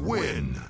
win.